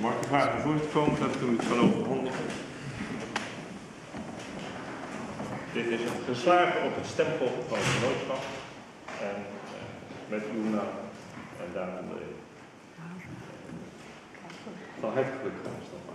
Mag ik vragen voor te komen, doe ik van het kan? Dit is geslagen op het stempel van het genootschap. En eh, met uw naam en daaronder. Van harte gelukkig, Mustafa.